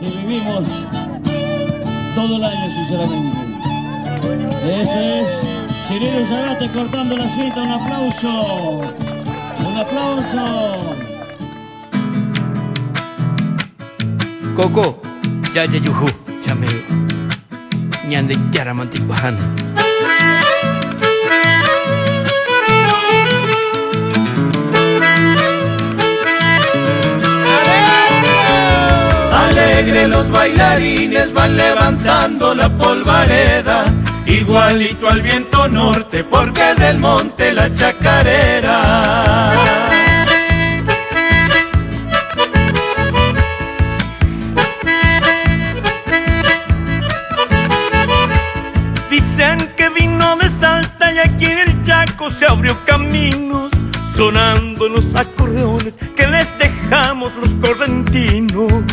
que vivimos todo el año, sinceramente. Ese es Cirilo Zarate cortando la cinta. Un aplauso. Un aplauso. Coco, ya ya yuhu, chame. Ñande yaramantik bahan. Alegre los bailarines van levantando la polvareda, igualito al viento norte, porque del monte la chacarera. Dicen que vino de Salta y aquí en el Chaco se abrió caminos, sonando los acordeones que les dejamos los correntinos.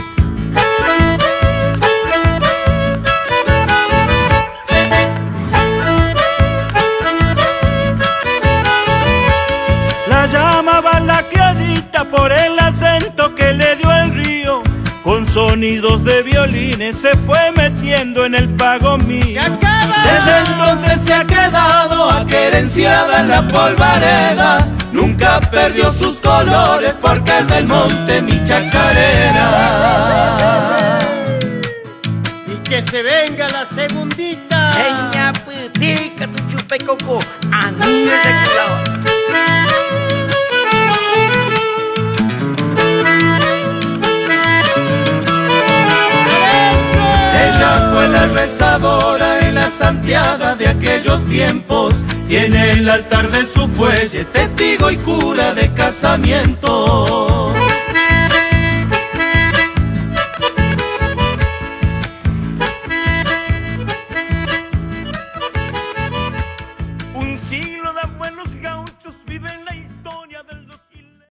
Acento que le dio el río. Con sonidos de violines se fue metiendo en el pago mío. Desde entonces se ha quedado aquerenciada en la polvareda. Nunca perdió sus colores porque es del monte mi chacarera. Y que se venga la segundita. Eña, putica, tu chupe coco, anillo rezadora y la santiaga de aquellos tiempos y en el altar de su fuelle testigo y cura de casamiento. Un siglo de buenos gauchos viven